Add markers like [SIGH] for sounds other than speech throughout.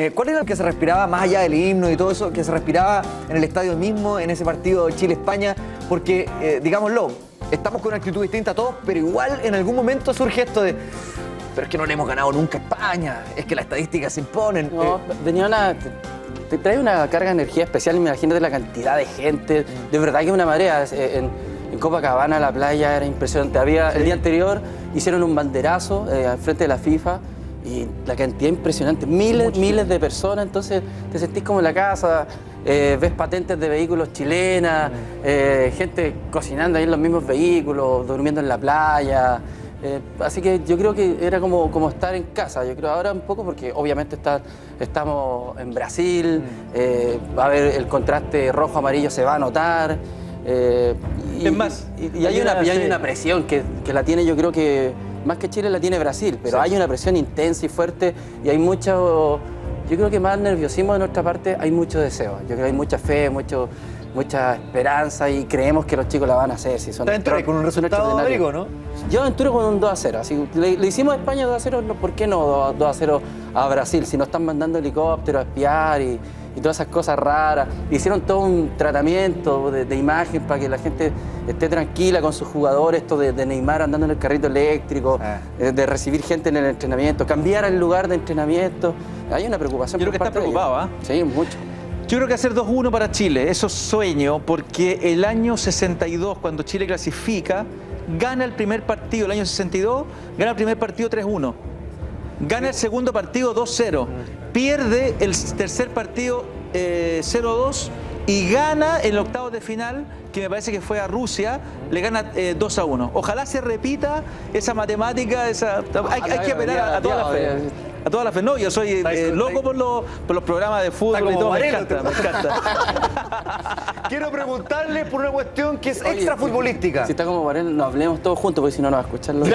Eh, ¿Cuál era el que se respiraba más allá del himno y todo eso, que se respiraba en el estadio mismo, en ese partido Chile-España? Porque, eh, digámoslo, estamos con una actitud distinta a todos, pero igual en algún momento surge esto de, pero es que no le hemos ganado nunca a España, es que las estadísticas se imponen. No, Eh, venía una. Te trae una carga de energía especial, imagínate la cantidad de gente. De verdad que es una marea. Eh, En, en Copacabana, la playa era impresionante. Había, El día anterior hicieron un banderazo eh, al frente de la FIFA y la cantidad impresionante. Miles, miles de personas. Entonces te sentís como en la casa, eh, ves patentes de vehículos chilenas, eh, gente cocinando ahí en los mismos vehículos, durmiendo en la playa. Eh, así que yo creo que era como, como estar en casa. Yo creo ahora un poco porque obviamente está, estamos en Brasil, eh, va a haber el contraste rojo-amarillo, se va a notar. y, Es más, y, y hay, una, y hay sí. una presión que, que la tiene, yo creo que más que Chile la tiene Brasil, pero hay una presión intensa y fuerte y hay mucho, yo creo que más nerviosismo de nuestra parte, hay mucho deseo. Yo creo que hay mucha fe, mucho, mucha esperanza y creemos que los chicos la van a hacer. Si son Está con un resultado. Rodrigo, ¿no? Yo aventuro con un 2 a 0. Así, le, le hicimos a España 2 a 0, no, ¿por qué no 2, 2 a 0 a Brasil? Si nos están mandando helicópteros a espiar y, y todas esas cosas raras. Hicieron todo un tratamiento de, de imagen para que la gente esté tranquila con sus jugadores, esto de, de Neymar andando en el carrito eléctrico, Ah. eh, de recibir gente en el entrenamiento, cambiar el lugar de entrenamiento. Hay una preocupación. Yo creo por que está parte ellos. preocupado, ¿ah? Sí, mucho. Yo creo que hacer 2-1 para Chile, eso es sueño, porque el año 62, cuando Chile clasifica, gana el primer partido, el año 62, gana el primer partido 3-1. Gana el segundo partido 2-0. Pierde el tercer partido eh, 0-2 y gana el octavo de final, que me parece que fue a Rusia, le gana eh, 2 a 1. Ojalá se repita esa matemática, esa, hay, hay que apelar a, a toda la fe. A toda la fe. No, yo soy eh, loco por los, por los programas de fútbol y todo, me encanta, me encanta. [LAUGHS] Quiero preguntarle por una cuestión que es Oye, extra futbolística. Si está como Varela, no hablemos todos juntos, porque si no nos va a escuchar los [LAUGHS]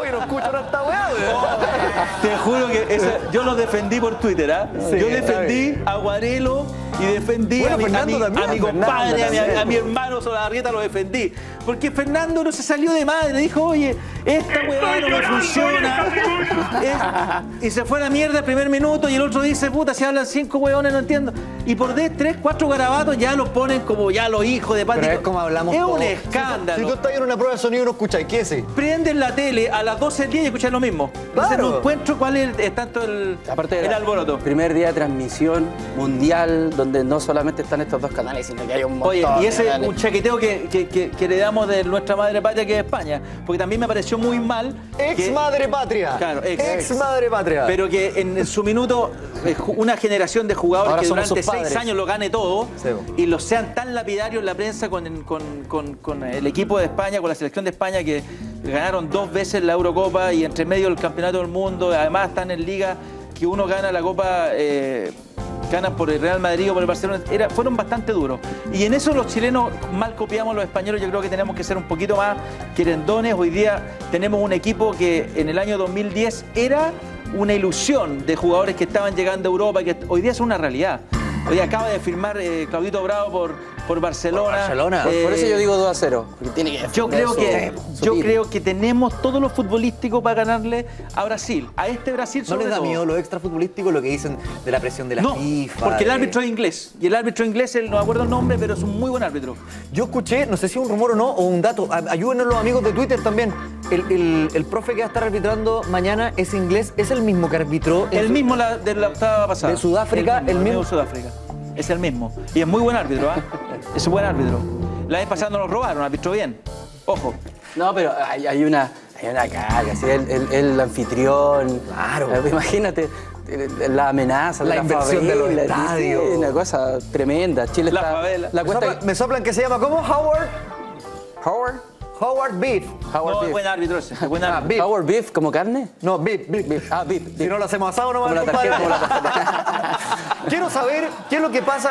Oye, no escucho esta weá, weón. Te juro que esa- yo lo defendí por Twitter, ¿ah? Sí, yo defendí a Guarelo y defendí Bueno, a mi, a Fernando mi- también, a mi Fernando compadre, a mi, también. a mi hermano Solarrieta lo defendí. Porque Fernando no se salió de madre, dijo, oye, esta weá no me funciona. Es- y se fue a la mierda el primer minuto y el otro dice, puta, si hablan cinco weones no entiendo. Y por de tres, cuatro garabatos ya los ponen como ya los hijos de Pati. Pero es como hablamos Es todos. un Si escándalo. tú estás en una prueba de sonido y no escucháis, ¿qué es? Prenden la tele a las 12 del día y escuchan lo mismo. Entonces Claro. no encuentro cuál es, es tanto el, Aparte el alboroto. primer día de transmisión mundial, donde no solamente están estos dos canales, sino que hay un montón Oye, y de ese canales. un chaqueteo que, que, que- que le damos de nuestra madre patria que es España, porque también me pareció muy mal. Ex que- madre patria. Claro, ex. ex madre patria. Pero que en su minuto eh, una generación de jugadores Ahora que durante seis años lo gane todo Sí, y los sean tan lapidarios en la prensa con, con- con- con el equipo de España, con la selección de España que ganaron dos veces la Eurocopa y entre medio el Campeonato del Mundo, además están en liga que uno gana la Copa. eh, por el Real Madrid o por el Barcelona, era, fueron bastante duros. Y en eso los chilenos mal copiamos los españoles, yo creo que tenemos que ser un poquito más querendones. Hoy día tenemos un equipo que en el año 2010 era una ilusión de jugadores que estaban llegando a Europa, que hoy día es una realidad. Hoy acaba de firmar eh, Claudito Bravo por, por Barcelona. Por Barcelona. Por, por eso Eh, yo digo 2 a 0. Porque tiene que yo creo su- que su yo creo que tenemos todo lo futbolístico para ganarle a Brasil, a este Brasil ¿No sobre les da miedo lo extra futbolístico, lo que dicen de la presión de la no, FIFA? porque el árbitro es inglés y el árbitro inglés, él, no me acuerdo el nombre, pero es un muy buen árbitro. Yo escuché, no sé si es un rumor o no, o un dato, ayúdenos los amigos de Twitter también. El, el- el profe que va a estar arbitrando mañana es inglés, es el mismo que arbitró. El su- mismo la- de la octava pasada. De Sudáfrica, el mismo. de Sudáfrica. Es el mismo. Y es muy buen árbitro, ¿ah? [LAUGHS] Es un buen árbitro. La vez pasada no lo robaron, arbitró bien. Ojo. No, pero hay, hay una, hay una carga, ¿sí? el, el- el anfitrión. Claro. Eh, Imagínate eh, la amenaza, La de inversión de los favela, estadios. sí, una cosa tremenda. Chile La está. favela. La me, soplan, me soplan que se llama, ¿cómo? Howard. Howard. Howard Beef. Howard no, Beef. buen árbitro ese. es buen Ah, árbitro. Beef. Howard Beef, como carne. No, Beef, Beef. Beef. Ah, Beef. Si no lo hacemos asado, no Como la tarjeta, como la. [LAUGHS] Quiero saber qué es lo que pasa